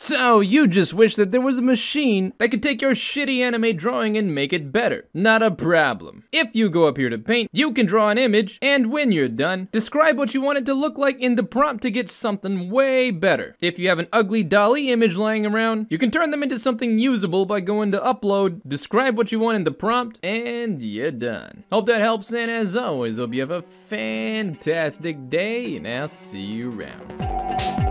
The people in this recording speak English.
So you just wish that there was a machine that could take your shitty anime drawing and make it better. Not a problem. If you go up here to paint, you can draw an image, and when you're done, describe what you want it to look like in the prompt to get something way better. If you have an ugly DALL-E image lying around, you can turn them into something usable by going to upload, describe what you want in the prompt, and you're done. Hope that helps, and as always, hope you have a fantastic day, and I'll see you around.